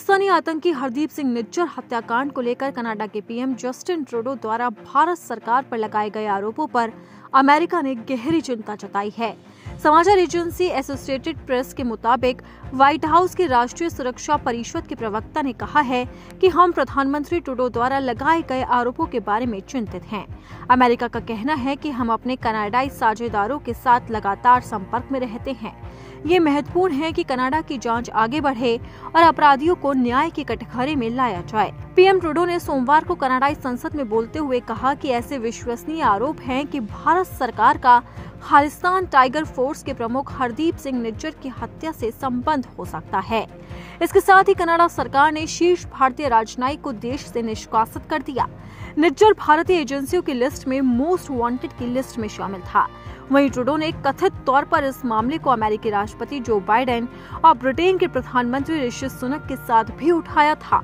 खालिस्तानी आतंकी हरदीप सिंह निज्जर हत्याकांड को लेकर कनाडा के पीएम जस्टिन ट्रूडो द्वारा भारत सरकार पर लगाए गए आरोपों पर अमेरिका ने गहरी चिंता जताई है। समाचार एजेंसी एसोसिएटेड प्रेस के मुताबिक व्हाइट हाउस के राष्ट्रीय सुरक्षा परिषद के प्रवक्ता ने कहा है कि हम प्रधानमंत्री टूडो द्वारा लगाए गए आरोपों के बारे में चिंतित हैं। अमेरिका का कहना है कि हम अपने कनाडाई साझेदारों के साथ लगातार संपर्क में रहते हैं ये महत्वपूर्ण है कि कनाडा की जाँच आगे बढ़े और अपराधियों को न्याय के कटघरे में लाया जाए पीएम ट्रूडो ने सोमवार को कनाडाई संसद में बोलते हुए कहा कि ऐसे विश्वसनीय आरोप हैं कि भारत सरकार का खालिस्तान टाइगर फोर्स के प्रमुख हरदीप सिंह निज्जर की हत्या से संबंध हो सकता है। इसके साथ ही कनाडा सरकार ने शीर्ष भारतीय राजनयिक को देश से निष्कासित कर दिया। निज्जर भारतीय एजेंसियों की लिस्ट में मोस्ट वांटेड की लिस्ट में शामिल था। वहीं ट्रूडो ने कथित तौर पर इस मामले को अमेरिकी राष्ट्रपति जो बाइडेन और ब्रिटेन के प्रधानमंत्री ऋषि सुनक के साथ भी उठाया था।